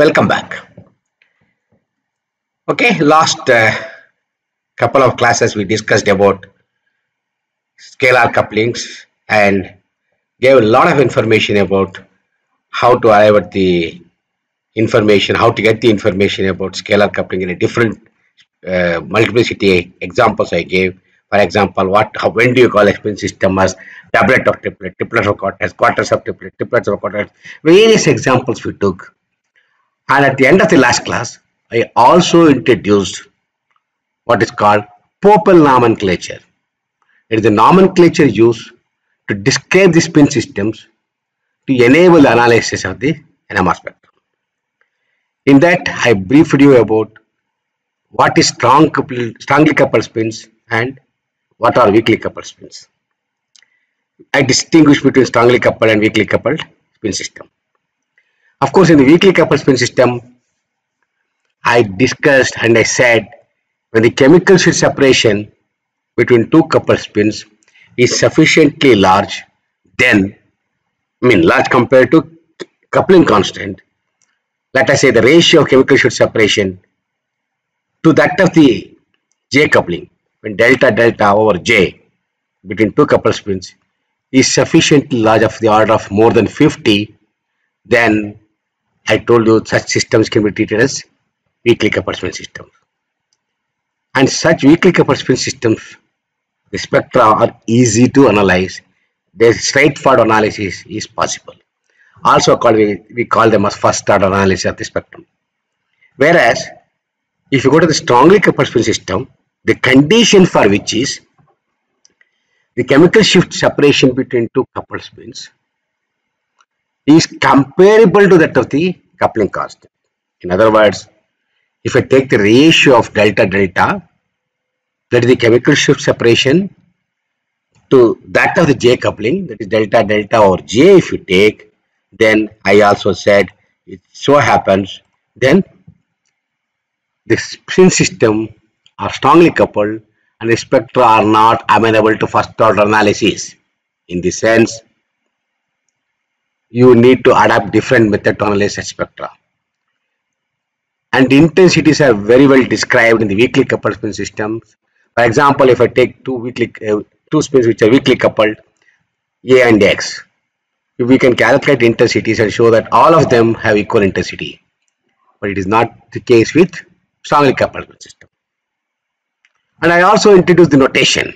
welcome back. Okay last uh, couple of classes we discussed about scalar couplings and gave a lot of information about how to arrive at the information how to get the information about scalar coupling in a different uh, multiplicity examples i gave. For example what how when do you call spin system as doublet of triplet triplet of quartets quarters of triplet triplets of quartets various examples we took and at the end of the last class, I also introduced what is called Pople nomenclature. It is the nomenclature used to describe the spin systems to enable the analysis of the NMR spectrum. In that, I briefed you about what is strong coupled, strongly coupled spins and what are weakly coupled spins. I distinguish between strongly coupled and weakly coupled spin system. Of course, in the weakly coupled spin system, I discussed and I said when the chemical shift separation between two coupled spins is sufficiently large, then, I mean large compared to coupling constant, let us say the ratio of chemical shift separation to that of the J coupling, when delta delta over J between two coupled spins is sufficiently large of the order of more than 50, then I told you such systems can be treated as weakly coupled spin systems. And such weakly coupled spin systems, the spectra are easy to analyze. Their straightforward analysis is possible. Also called we, we call them as first order analysis of the spectrum. Whereas if you go to the strongly coupled spin system, the condition for which is the chemical shift separation between two coupled spins is comparable to that of the coupling constant. In other words, if I take the ratio of delta delta, that is the chemical shift separation to that of the J coupling, that is delta delta or J if you take, then I also said it so happens, then the spin system are strongly coupled and the spectra are not amenable to first order analysis. In this sense, you need to adapt different method to analyze spectra. And intensities are very well described in the weakly coupled spin systems. For example, if I take two weakly uh, two spins which are weakly coupled, A and X, we can calculate intensities and show that all of them have equal intensity. But it is not the case with strongly coupled spin system. And I also introduced the notation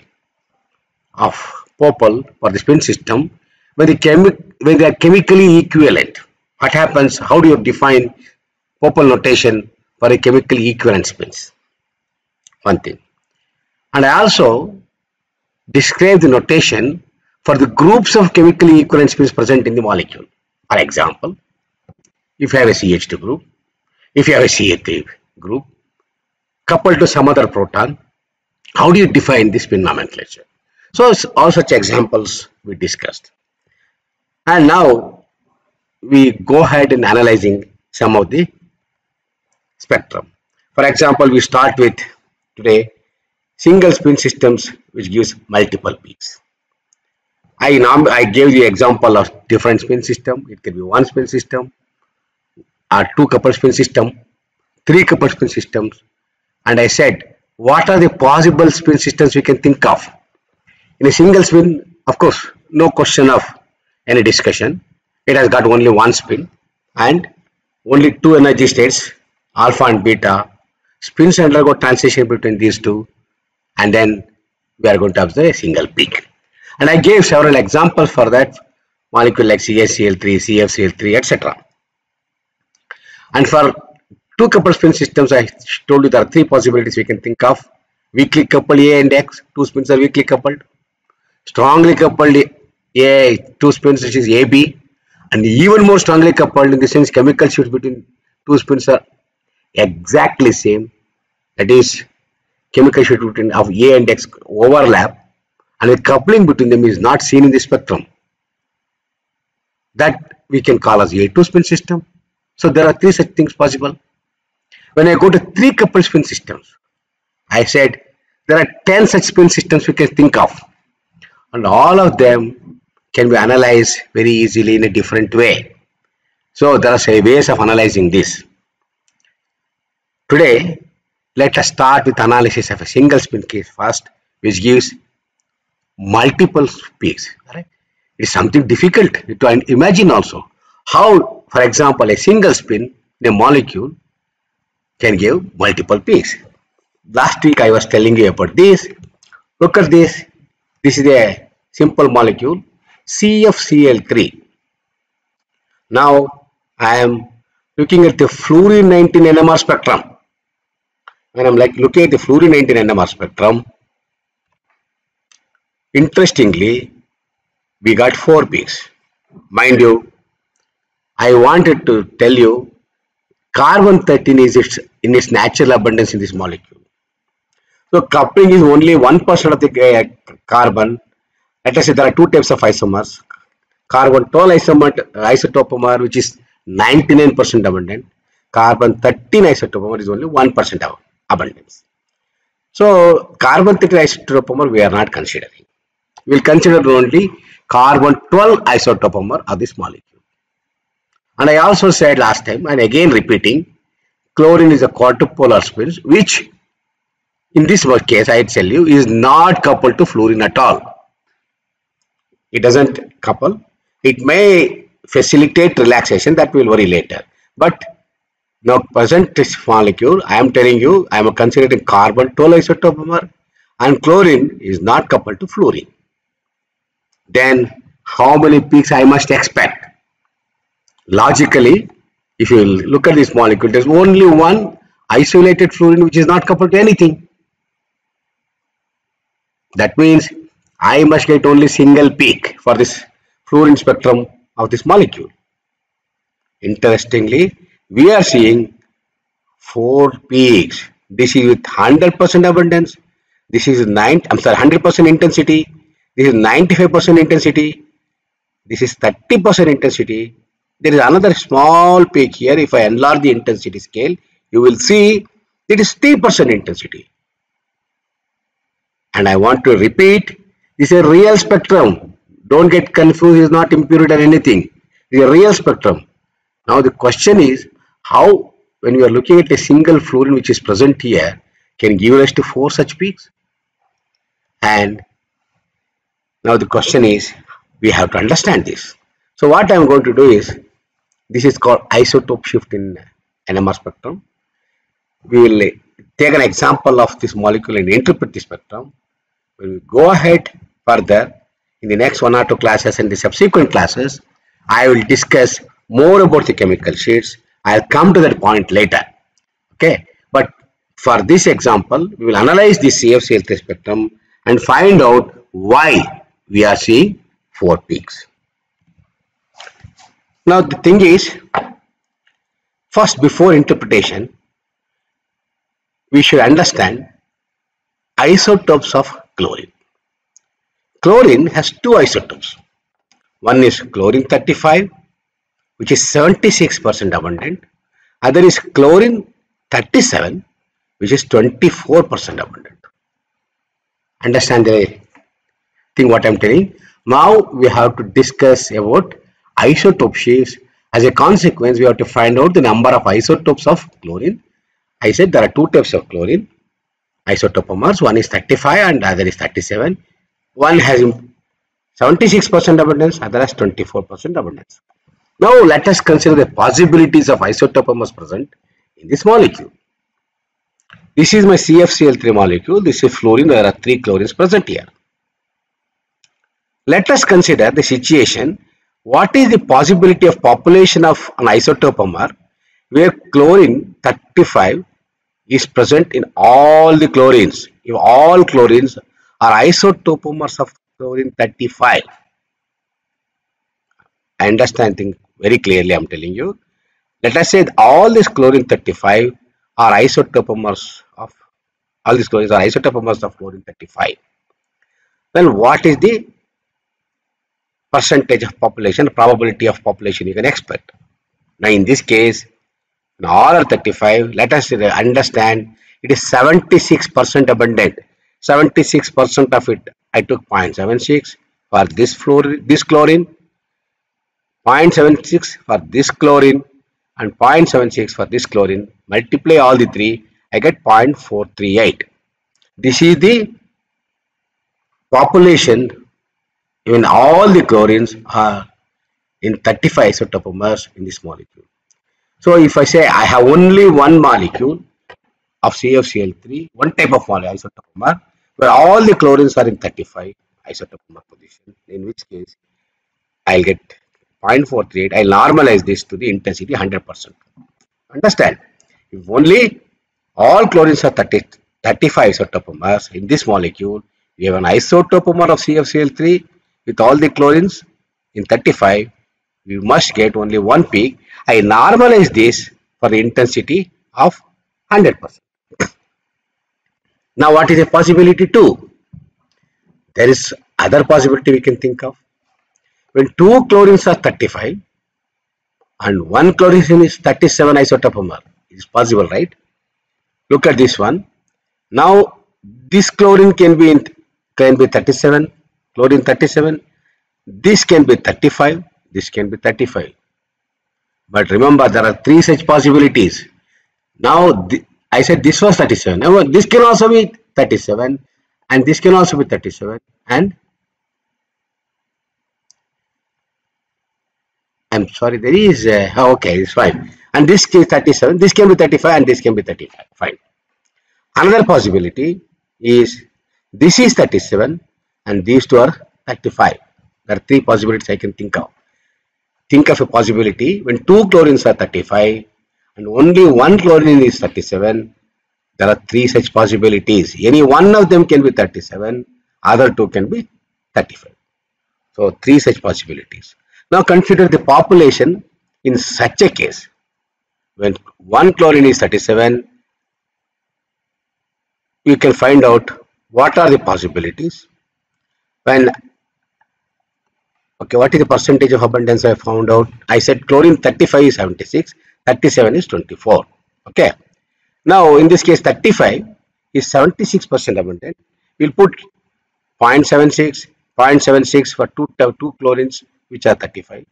of Pople for the spin system when, the when they are chemically equivalent. What happens? How do you define Pople notation for a chemically equivalent spins? One thing. And I also describe the notation for the groups of chemically equivalent spins present in the molecule. For example, if you have a CH2 group, if you have a CH3 group, coupled to some other proton, how do you define the spin nomenclature? So all such examples we discussed. And now we go ahead in analyzing some of the spectrum. For example, we start with today single spin systems which gives multiple peaks. I, I gave the example of different spin system. It can be one spin system, or two coupled spin system, three coupled spin systems. And I said, what are the possible spin systems we can think of? In a single spin, of course, no question of any discussion. It has got only one spin and only two energy states, alpha and beta. Spins undergo transition between these two and then we are going to observe a single peak. And I gave several examples for that molecule like CSCl3, CFCl3, etc. And for two coupled spin systems, I told you there are three possibilities we can think of. Weakly coupled A and X, two spins are weakly coupled. Strongly coupled A, two spins which is AB. And even more strongly coupled in the sense chemical shift between two spins are exactly same. That is chemical shift between of A and X overlap and the coupling between them is not seen in the spectrum. That we can call as A2 spin system. So there are three such things possible. When I go to three coupled spin systems, I said there are 10 such spin systems we can think of. And all of them can be analyzed very easily in a different way. So there are ways of analyzing this. Today, let us start with analysis of a single spin case first, which gives multiple peaks. Right? It's something difficult to imagine also. How, for example, a single spin in a molecule can give multiple peaks. Last week I was telling you about this. Look at this. This is a simple molecule CFCl3. Now I am looking at the fluorine 19 NMR spectrum. When I'm like looking at the fluorine 19 NMR spectrum, interestingly, we got four peaks. Mind you, I wanted to tell you carbon 13 is its, in its natural abundance in this molecule. So coupling is only 1% of the uh, carbon. Let us say there are two types of isomers. Carbon 12 isomer, isotopomer which is 99% abundant. Carbon 13 isotopomer is only 1% of abundance. So carbon 13 isotopomer we are not considering. We will consider only carbon 12 isotopomer of this molecule. And I also said last time and again repeating chlorine is a quadrupolar spin which in this case I tell you is not coupled to fluorine at all. It doesn't couple. It may facilitate relaxation that we will worry later. But now present this molecule I am telling you I am considering carbon 12 isotopomer and chlorine is not coupled to fluorine. Then how many peaks I must expect? Logically, if you look at this molecule, there's only one isolated fluorine which is not coupled to anything. That means I must get only single peak for this fluorine spectrum of this molecule. Interestingly, we are seeing four peaks. This is with 100% abundance. This is 9, I'm sorry, 100% intensity. This is 95% intensity. This is 30% intensity. There is another small peak here. If I enlarge the intensity scale, you will see it is 3% intensity and I want to repeat this is a real spectrum. Don't get confused. It's not impurity or anything. It's a real spectrum. Now the question is how when we are looking at a single fluorine which is present here can give rise to four such peaks? And now the question is we have to understand this. So what I'm going to do is this is called isotope shift in NMR spectrum. We will take an example of this molecule and interpret the spectrum we go ahead further in the next one or two classes and the subsequent classes, I will discuss more about the chemical shifts. I'll come to that point later. Okay, but for this example, we will analyze the CFCl3 spectrum and find out why we are seeing four peaks. Now the thing is, first before interpretation, we should understand isotopes of chlorine. Chlorine has two isotopes. One is chlorine 35, which is 76% abundant. Other is chlorine 37, which is 24% abundant. Understand the thing what I am telling? Now we have to discuss about isotope shifts. As a consequence, we have to find out the number of isotopes of chlorine. I said there are two types of chlorine isotopomers. One is 35 and other is 37. One has 76% abundance, other has 24% abundance. Now let us consider the possibilities of isotopomers present in this molecule. This is my CFCl3 molecule. This is fluorine. There are three chlorines present here. Let us consider the situation. What is the possibility of population of an isotopomer where chlorine 35 is present in all the chlorines. If all chlorines are isotopomers of chlorine 35, I understand very clearly, I'm telling you. Let us say all these chlorine 35 are isotopomers of all these chlorines are isotopomers of chlorine 35. Then what is the percentage of population, probability of population you can expect? Now in this case, all are 35 let us understand it is 76% abundant 76% of it I took 0.76 for this fluorine this chlorine 0.76 for this chlorine and 0.76 for this chlorine multiply all the three, I get 0.438. This is the population when all the chlorines are in 35 isotopomers in this molecule. So if I say I have only one molecule of CFCl3, one type of molecule isotopomer, where all the chlorines are in 35 isotopomer position, in which case I'll get 0.438. I'll normalize this to the intensity 100%. Understand? If only all chlorines are 30, 35 isotopomers in this molecule, we have an isotopomer of CFCl3 with all the chlorines in 35, we must get only one peak. I normalize this for the intensity of 100%. now what is a possibility 2? There is other possibility we can think of. When two chlorines are 35 and one chlorine is 37 isotopomer, it is possible, right? Look at this one. Now this chlorine can be in, can be 37, chlorine 37. This can be 35, this can be 35. But remember there are three such possibilities. Now I said this was 37. Now this can also be 37 and this can also be 37 and I'm sorry there is uh, okay it's fine. And this is 37 this can be 35 and this can be 35 fine. Another possibility is this is 37 and these two are 35 there are three possibilities I can think of think of a possibility when two chlorines are 35 and only one chlorine is 37 there are three such possibilities. Any one of them can be 37 other two can be 35 so three such possibilities. Now consider the population in such a case. When one chlorine is 37 you can find out what are the possibilities. When okay what is the percentage of abundance i found out? I said chlorine 35 is 76 37 is 24 okay. Now in this case 35 is 76 percent abundant. We'll put 0.76 0.76 for two uh, two chlorines which are 35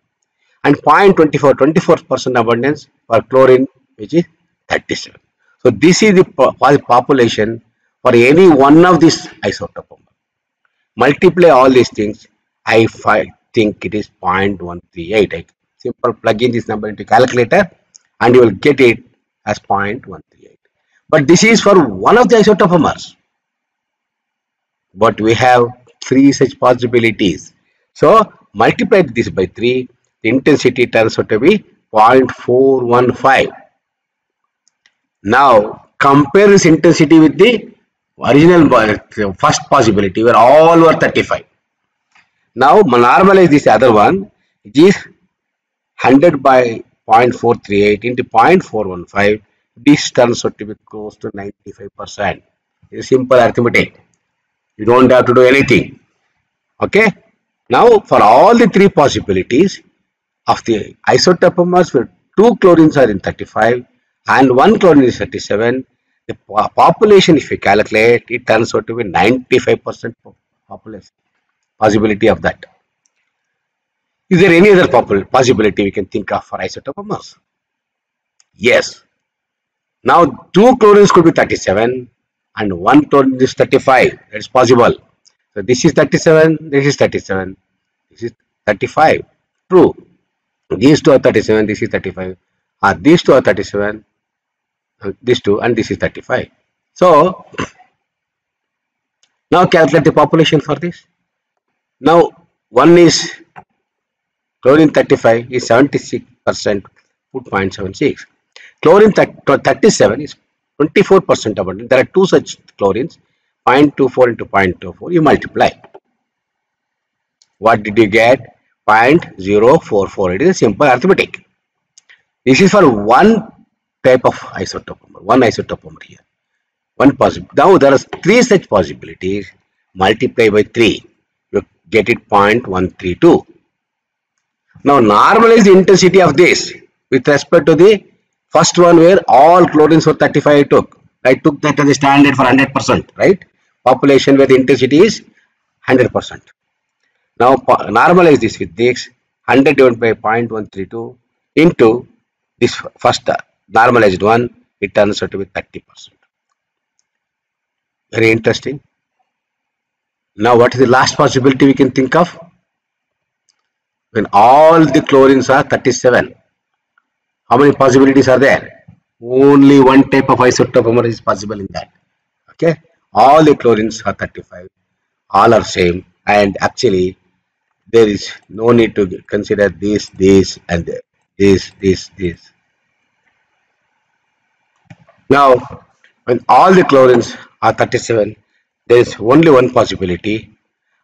and 0.24 24 percent abundance for chlorine which is 37 so this is the population for any one of these isotope. Multiply all these things i think it is 0.138 I simple plug in this number into calculator and you will get it as 0.138 but this is for one of the isotopomers but we have three such possibilities. So multiply this by 3 the intensity turns out to be 0.415 now compare this intensity with the original uh, first possibility where all were 35 now normalize this other one. It is 100 by 0.438 into 0.415 this turns out to be close to 95 percent. It's simple arithmetic. You don't have to do anything. Okay? Now for all the three possibilities of the isotopomers where two chlorines are in 35 and one chlorine is 37 the population if you calculate it turns out to be 95 percent population possibility of that. Is there any other possibility we can think of for isotopomers? Yes. Now two chlorines could be 37 and one chlorine is 35 it's possible. So this is 37 this is 37 this is 35 true. These two are 37 this is 35 uh, these two are 37 uh, these two and this is 35 so now calculate the population for this now one is chlorine 35 is 76 percent put 0.76 chlorine 37 is 24 percent abundant there are two such chlorines 0.24 into 0.24 you multiply. What did you get? 0.044 it is a simple arithmetic. This is for one type of isotopomer one isotopomer here. One possible now there are three such possibilities. Multiply by 3 you get it 0.132 now normalize the intensity of this with respect to the first one where all chlorines were 35 I took I took that as a standard for 100 percent right population where the intensity is 100 percent now normalize this with this 100 divided by 0.132 into this first uh, normalized one it turns out to be 30%. Very interesting. Now, what is the last possibility we can think of? When all the chlorines are 37, how many possibilities are there? Only one type of isotope is possible in that. Okay, all the chlorines are 35, all are same, and actually there is no need to consider this, this, and this, this, this. Now, when all the chlorines are 37, there is only one possibility,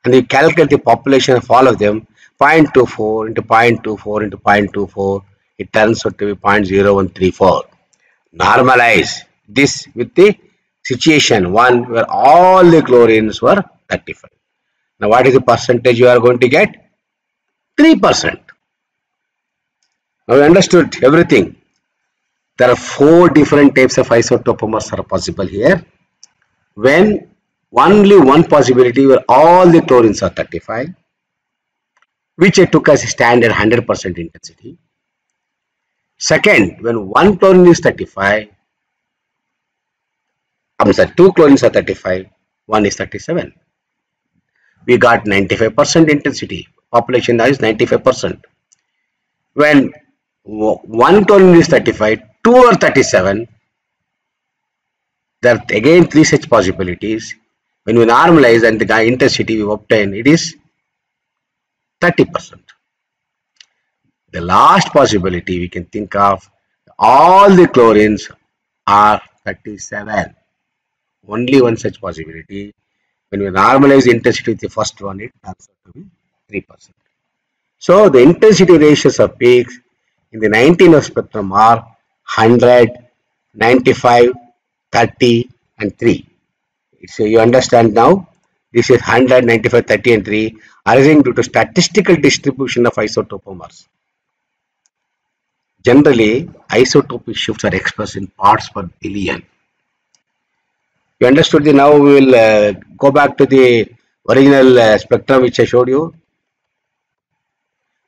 and you calculate the population of all of them 0.24 into 0.24 into 0.24, it turns out to be 0.0134. Normalize this with the situation 1 where all the chlorines were 35. Now, what is the percentage you are going to get? 3%. Now, you understood everything. There are four different types of isotopomers are possible here. When only one possibility where all the chlorines are 35, which I took as standard 100% intensity. Second, when one chlorine is 35, I'm sorry, two chlorines are 35, one is 37 we got 95% intensity. Population is 95%. When one chlorine is 35, two are 37, there are again three such possibilities. When we normalize and the intensity we obtain, it is 30%. The last possibility we can think of, all the chlorines are 37. Only one such possibility when we normalize intensity with the first one, it turns out to be 3%. So the intensity ratios of peaks in the 19 of spectrum are 100, 95, 30 and 3. So you understand now this is 100, 95, 30 and 3 arising due to statistical distribution of isotopomers. Generally, isotopic shifts are expressed in parts per billion. You understood the now we will uh, go back to the original uh, spectrum which I showed you.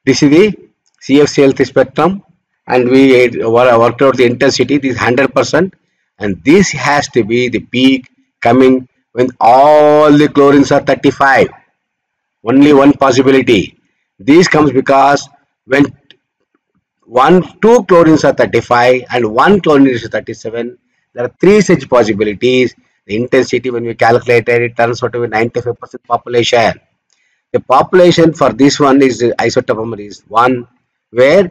This is the CFCl3 spectrum and we worked out the intensity this 100% and this has to be the peak coming when all the chlorines are 35 only one possibility. This comes because when one two chlorines are 35 and one chlorine is 37 there are three such possibilities. The intensity when we calculated it turns out to be 95% population. The population for this one is isotopomer is 1 where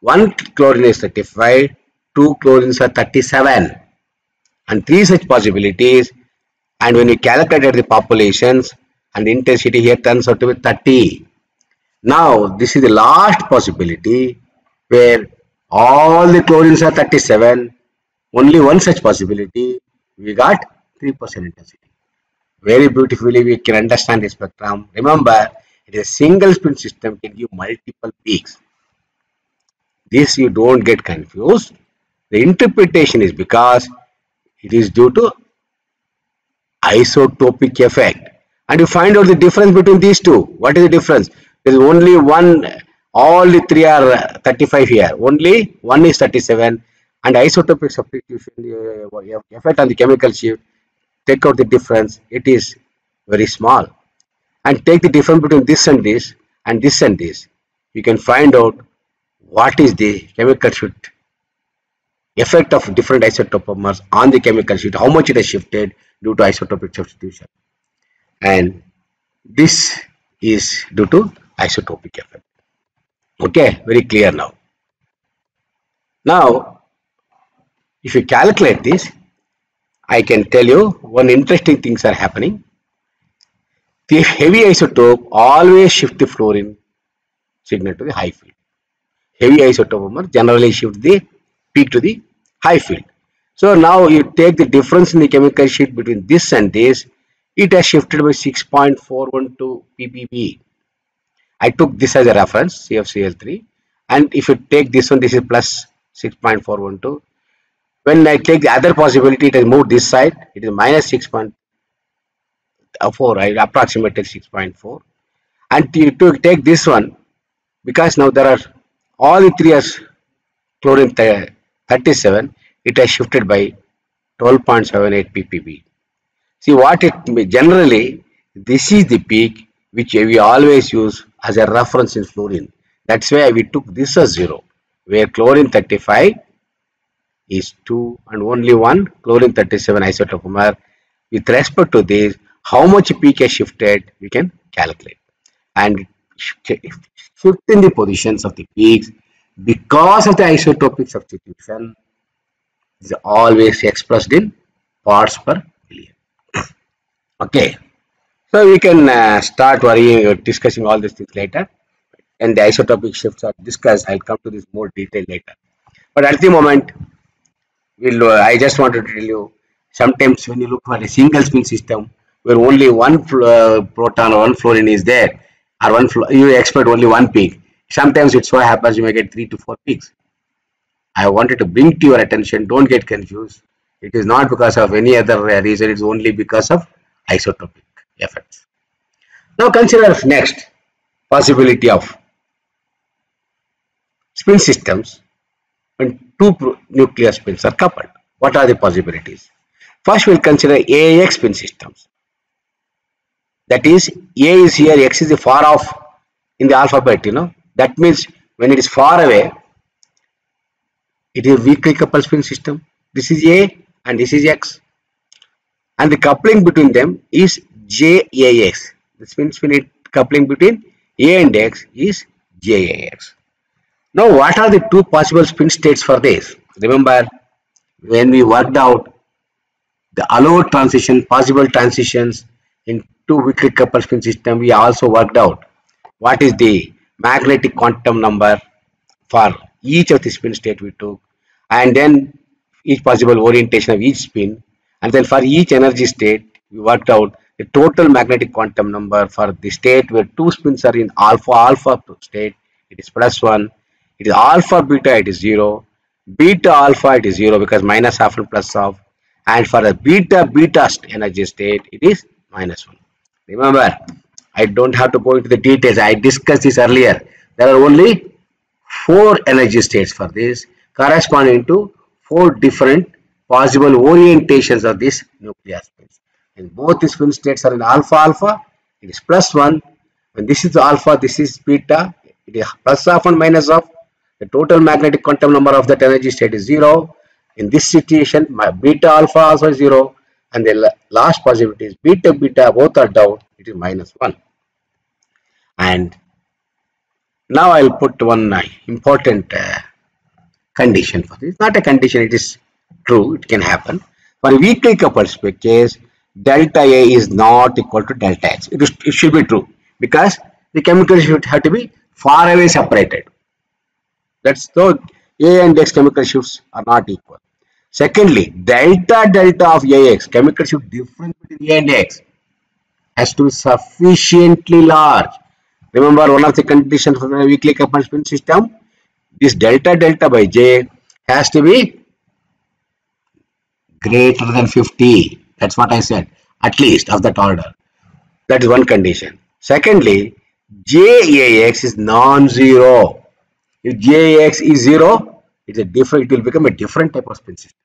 1 chlorine is 35, 2 chlorines are 37 and 3 such possibilities and when we calculated the populations and intensity here turns out to be 30. Now this is the last possibility where all the chlorines are 37 only one such possibility we got 3% intensity. Very beautifully we can understand the spectrum. Remember, it is a single spin system can give multiple peaks. This you don't get confused. The interpretation is because it is due to isotopic effect. And you find out the difference between these two. What is the difference? There is only one, all the three are 35 here. Only one is 37 and isotopic substitution uh, effect on the chemical shift take out the difference it is very small and take the difference between this and this and this and this you can find out what is the chemical shift effect of different isotopomers on the chemical shift how much it has shifted due to isotopic substitution and this is due to isotopic effect okay very clear now now if you calculate this, I can tell you one interesting things are happening. The heavy isotope always shift the fluorine signal to the high field. Heavy isotope generally shift the peak to the high field. So now you take the difference in the chemical shift between this and this, it has shifted by 6.412 ppb. I took this as a reference, CFCl3, and if you take this one, this is plus 6.412 when I take the other possibility, it has moved this side. It is minus 6.4. I approximated 6.4. And to, take this one, because now there are all the three are chlorine uh, 37, it has shifted by 12.78 ppb. See what it generally this is the peak which we always use as a reference in fluorine. That's why we took this as 0 where chlorine 35 is 2 and only 1 chlorine 37 isotoper. With respect to this how much peak has shifted we can calculate and shifting the positions of the peaks because of the isotopic substitution is always expressed in parts per billion. okay, so we can uh, start worrying or discussing all these things later and the isotopic shifts are discussed. I'll come to this more detail later. But at the moment, we'll, uh, I just wanted to tell you sometimes when you look for a single spin system where only one uh, proton or one fluorine is there or one you expect only one peak sometimes it so happens you may get three to four peaks i wanted to bring to your attention don't get confused. It is not because of any other uh, reason it's only because of isotopic effects. Now consider next possibility of spin systems when two nuclear spins are coupled. What are the possibilities? First we'll consider AAX spin systems. That is A is here X is the far off in the alphabet you know that means when it is far away, it is a weakly coupled spin system. This is A and this is X. And the coupling between them is JAX. The spin spin coupling between A and X is JAX. Now what are the two possible spin states for this? Remember when we worked out the allowed transition, possible transitions in two weakly coupled spin system, we also worked out what is the magnetic quantum number for each of the spin state we took and then each possible orientation of each spin and then for each energy state we worked out the total magnetic quantum number for the state where two spins are in alpha alpha state. It is plus 1 it is alpha beta it is 0 beta alpha it is 0 because minus half and plus half. And for the beta beta energy state it is minus 1 remember I don't have to go into the details. I discussed this earlier. There are only four energy states for this corresponding to four different possible orientations of this nuclear. And both these spin states are in alpha alpha. It is plus 1. When this is alpha, this is beta. It is plus half and minus half. The total magnetic quantum number of that energy state is 0. In this situation, my beta alpha also is 0. And the last possibility is beta beta both are down. It is minus 1 and now I'll put one uh, important uh, condition for this. It's not a condition it is true it can happen. For a weakly coupled case delta A is not equal to delta X. it, is, it should be true because the chemicals should have to be far away separated. That's so A and X chemical shifts are not equal. Secondly delta delta of AX chemical shift difference between A and X has to be sufficiently large Remember one of the conditions for weakly coupled spin system, this delta delta by J has to be greater than 50. That's what I said, at least of that order. That is one condition. Secondly, JAX is non-zero. If JAX is zero, it's a different, it will become a different type of spin system.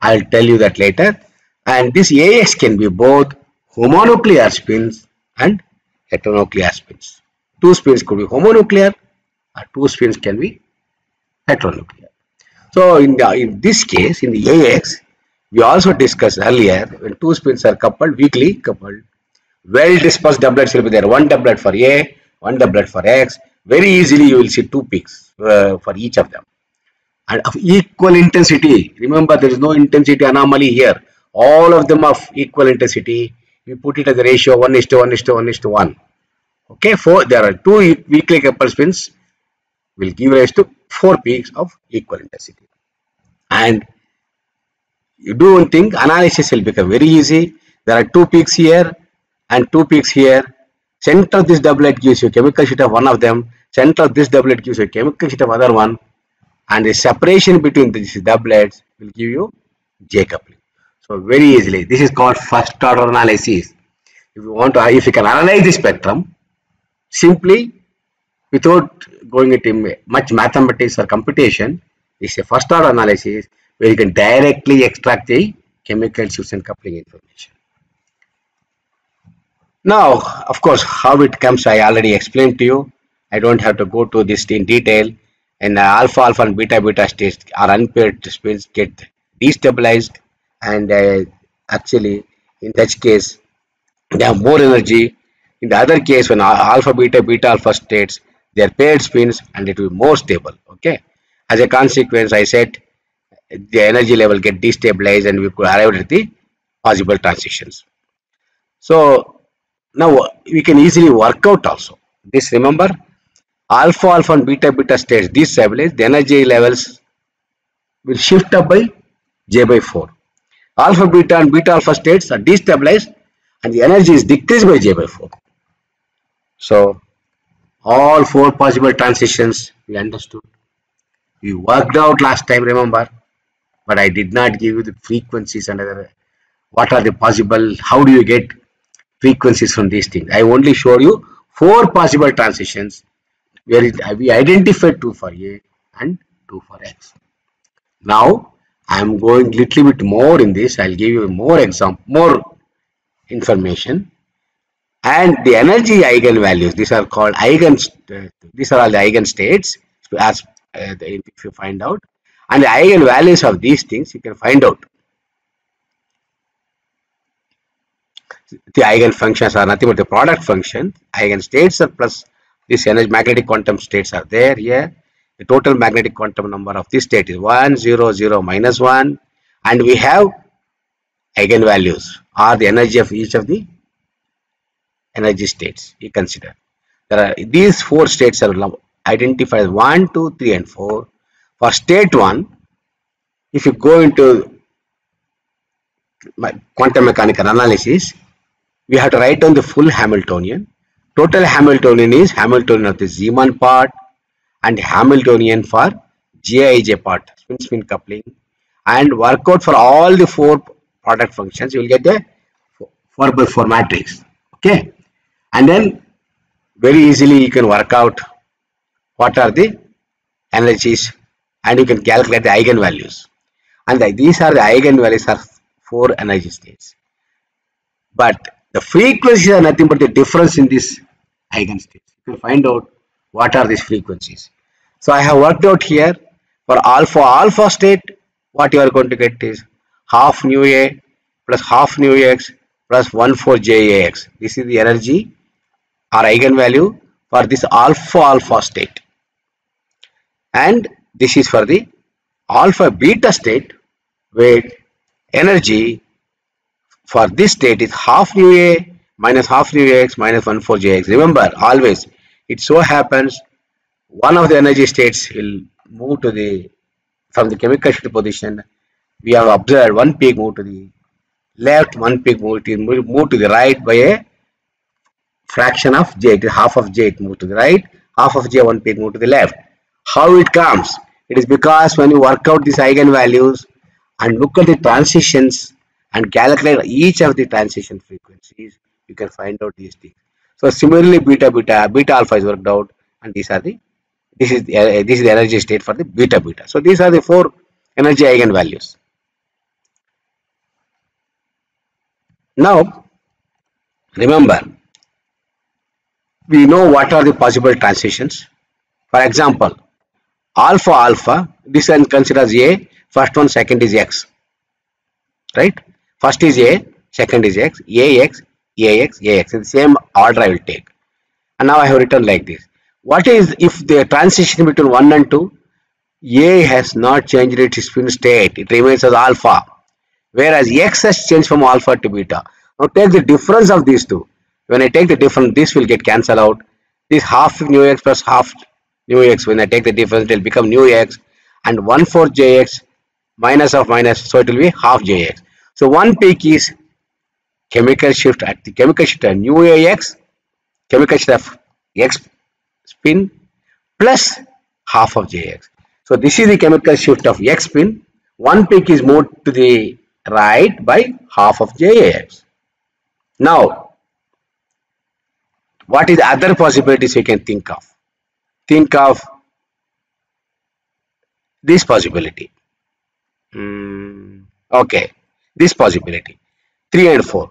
I'll tell you that later. And this AX can be both homonuclear spins and heteronuclear spins. Two spins could be homonuclear or two spins can be heteronuclear. So in, the, in this case, in the AX, we also discussed earlier when two spins are coupled, weakly coupled, well dispersed doublets will be there. One doublet for A, one doublet for X. Very easily you will see two peaks uh, for each of them. And of equal intensity. Remember there is no intensity anomaly here. All of them of equal intensity we put it as a ratio 1 is to 1 is to 1 is to 1 okay four there are two weakly coupled spins. Will give rise to four peaks of equal intensity. And you do one thing analysis will become very easy. There are two peaks here and two peaks here. Center of this doublet gives you chemical shift of one of them. Center of this doublet gives you chemical shift of other one. And the separation between these doublets will give you J coupling so very easily, this is called first order analysis. If you want to, if you can analyze the spectrum, simply without going into much mathematics or computation, This is a first order analysis where you can directly extract the chemical shifts and coupling information. Now, of course, how it comes, I already explained to you. I don't have to go to this in detail. And uh, alpha, alpha, and beta, beta states are unpaired spins get destabilized, and uh, actually, in that case, they have more energy. In the other case, when alpha, beta, beta, alpha states, they are paired spins, and it will be more stable. Okay. As a consequence, I said the energy level get destabilized, and we could arrive at the possible transitions. So now we can easily work out also. This remember alpha alpha and beta beta states destabilize the energy levels will shift up by j by 4. Alpha beta and beta alpha states are destabilized and the energy is decreased by j by 4. So all four possible transitions we understood. We worked out last time remember but I did not give you the frequencies and other what are the possible how do you get frequencies from these things. I only show you four possible transitions where we identified 2 for A and 2 for X. Now I am going little bit more in this. I'll give you more example, more information. And the energy eigenvalues, these are called eigen, uh, these are all the eigenstates as uh, if you find out. And the eigenvalues of these things you can find out. the eigenfunctions are nothing but the product function. Eigenstates are plus this energy magnetic quantum states are there here. The total magnetic quantum number of this state is 1, 0, 0, minus 1. And we have eigenvalues or the energy of each of the energy states you consider. There are these four states are identified as 1, 2, 3 and 4. For state 1, if you go into quantum mechanical analysis, we have to write down the full Hamiltonian. Total Hamiltonian is Hamiltonian of the Zeeman part and Hamiltonian for GIJ part, spin-spin coupling and work out for all the four product functions. You will get the 4 by 4 matrix. Okay. And then very easily you can work out what are the energies and you can calculate the eigenvalues. And the, these are the eigenvalues of four energy states. But the frequencies are nothing but the difference in these eigenstates. You can find out what are these frequencies. So I have worked out here for alpha alpha state what you are going to get is half nu a plus half nu x plus 1 4 jax. This is the energy or eigenvalue for this alpha alpha state. And this is for the alpha beta state where energy for this state is half nu a minus half nu x minus 1 4 jx. Remember always it so happens one of the energy states will move to the from the chemical shift position. We have observed one peak move to the left, one peak move to, move to the right by a fraction of j. It is half of j it move to the right, half of j one peak move to the left. How it comes? It is because when you work out these eigenvalues and look at the transitions and calculate each of the transition frequencies, you can find out these things. So similarly, beta beta beta alpha is worked out, and these are the this is the, uh, this is the energy state for the beta beta. So these are the four energy eigenvalues. Now, remember, we know what are the possible transitions. For example, alpha alpha, this one considers A, first one second is X, right? First is A, second is X, AX, AX, AX. In the same order I will take. And now I have written like this. What is if the transition between 1 and 2? A has not changed its spin state. It remains as alpha. Whereas X has changed from alpha to beta. Now take the difference of these two. When I take the difference, this will get cancelled out. This half nu x plus half nu x. When I take the difference, it will become nu x. And 1 4 jx minus of minus. So it will be half jx. So one peak is chemical shift at the chemical shift at nu AX, chemical shift of X spin plus half of JX. So this is the chemical shift of X spin. One peak is moved to the right by half of Jx. Now, what is other possibilities you can think of? Think of this possibility. Mm, okay, this possibility. 3 and 4.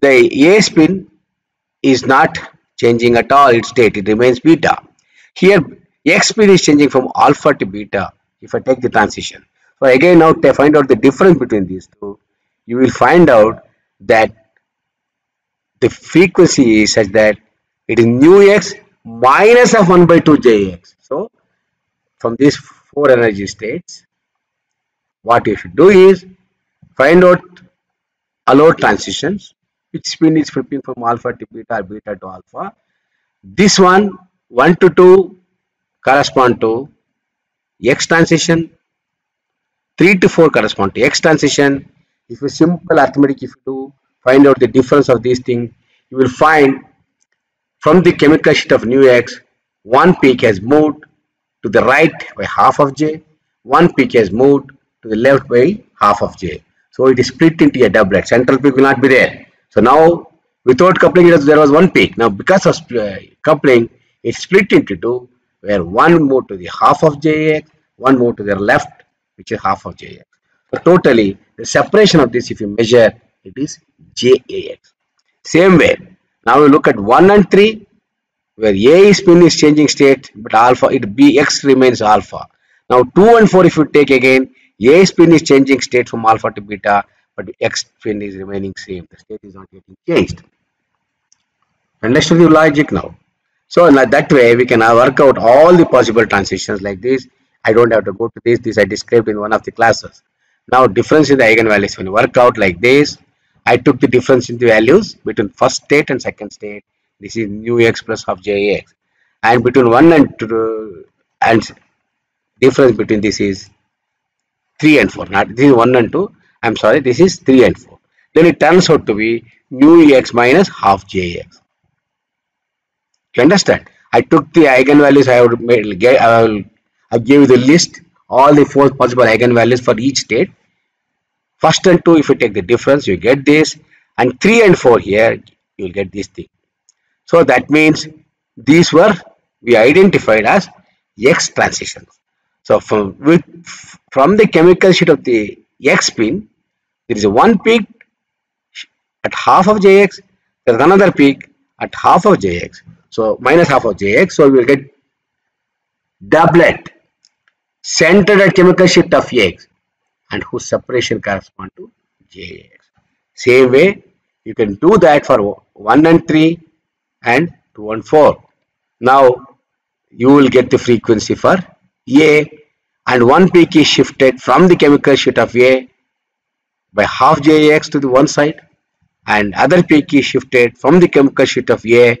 The A spin is not changing at all its state, it remains beta. Here, X spin is changing from alpha to beta if I take the transition. So again now to find out the difference between these two, you will find out that the frequency is such that it is nu x minus of 1 by 2 jx. So from these four energy states, what you should do is find out allowed transitions, which spin is flipping from alpha to beta or beta to alpha. This one 1 to 2 correspond to x transition, 3 to 4 correspond to x transition. If you simple arithmetic, if you do find out the difference of these things, you will find from the chemical shift of nu x, one peak has moved to the right by half of j, one peak has moved to the left by half of j. So it is split into a doublet. Central peak will not be there. So now without coupling, it, there was one peak. Now because of uh, coupling, it split into two, where one moved to the half of jx, one moved to the left, which is half of jx. So totally, the separation of this, if you measure, it is jax. Same way, now we look at 1 and 3, where A spin is changing state, but alpha, it Bx remains alpha. Now 2 and 4, if you take again, A spin is changing state from alpha to beta, but the X spin is remaining same. The state is not getting changed. Understood the logic now? So that way we can work out all the possible transitions like this. I don't have to go to this. This I described in one of the classes. Now difference in the eigenvalues when you work out like this, I took the difference in the values between first state and second state. This is nu x plus half jx. And between 1 and 2, and difference between this is 3 and 4. Not this is 1 and 2. I'm sorry, this is 3 and 4. Then it turns out to be nu x minus half jx. You understand? I took the eigenvalues. I would. I will. I gave you the list all the four possible eigenvalues for each state. First and two, if you take the difference, you get this, and three and four here, you will get this thing. So that means these were we identified as X transitions. So from with from the chemical shift of the X spin, there is one peak at half of Jx, there is another peak at half of Jx. So minus half of Jx. So we will get doublet centered at chemical shift of X and whose separation correspond to Jx. Same way you can do that for 1 and 3 and 2 and 4. Now you will get the frequency for A and one peak is shifted from the chemical shift of A by half Jx to the one side and other peak is shifted from the chemical shift of A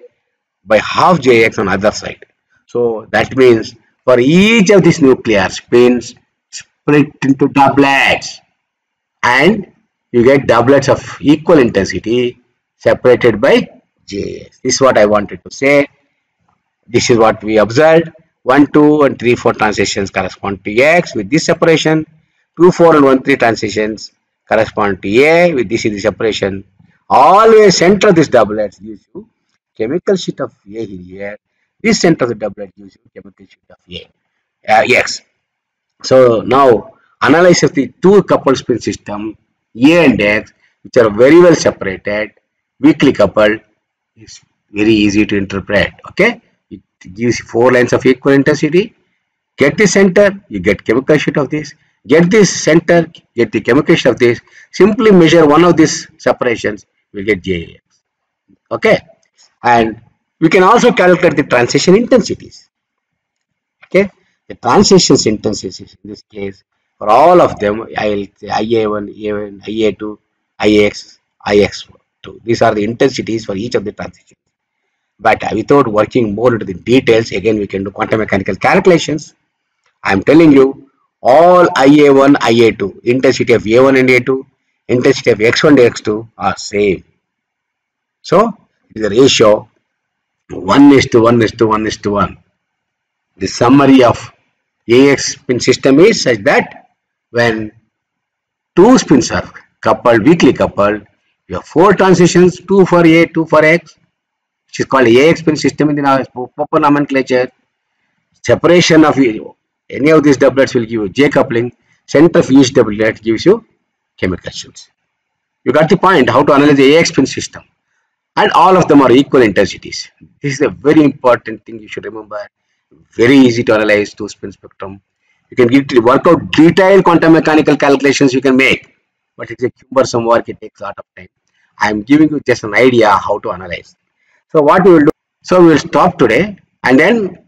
by half Jx on other side. So that means for each of these nuclear spins split into doublets and you get doublets of equal intensity separated by Jx. This is what I wanted to say. This is what we observed. 1, 2 and 3, 4 transitions correspond to X with this separation. 2, 4 and 1, 3 transitions correspond to A with this is the separation. Always center this doublets gives you chemical shift of A here. This center of the doublet gives you chemical shift of A. Uh, X. So now analyze the two coupled spin system A and X which are very well separated, weakly coupled is very easy to interpret. Okay, it gives four lines of equal intensity. Get the center, you get chemical shift of this. Get this center, get the chemical shift of this. Simply measure one of these separations, we get JAX. Okay, and we can also calculate the transition intensities. Okay, the transitions intensities in this case for all of them say ia1 ia1 ia2 ix ix2 these are the intensities for each of the transitions but without working more into the details again we can do quantum mechanical calculations i'm telling you all ia1 ia2 intensity of a1 and a2 intensity of x1 and x2 are same. So the ratio. 1 is to 1 is to 1 is to 1 the summary of AX spin system is such that when two spins are coupled, weakly coupled, you have four transitions, two for A, two for X, which is called AX spin system in the proper nomenclature. Separation of Any of these doublets will give you J coupling. Center of each doublet gives you chemical strength. You got the point how to analyze the AX spin system. And all of them are equal intensities. This is a very important thing you should remember. Very easy to analyze two spin spectrum. You can get work out detailed quantum mechanical calculations you can make. But it's a cumbersome work, it takes a lot of time. I am giving you just an idea how to analyze. So what we will do, so we will stop today and then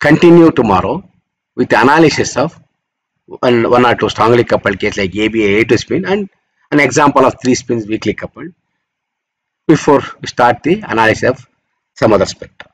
continue tomorrow with the analysis of one, one or two strongly coupled case like ABA A2 spin and an example of three spins weakly coupled before we start the analysis of some other spectra.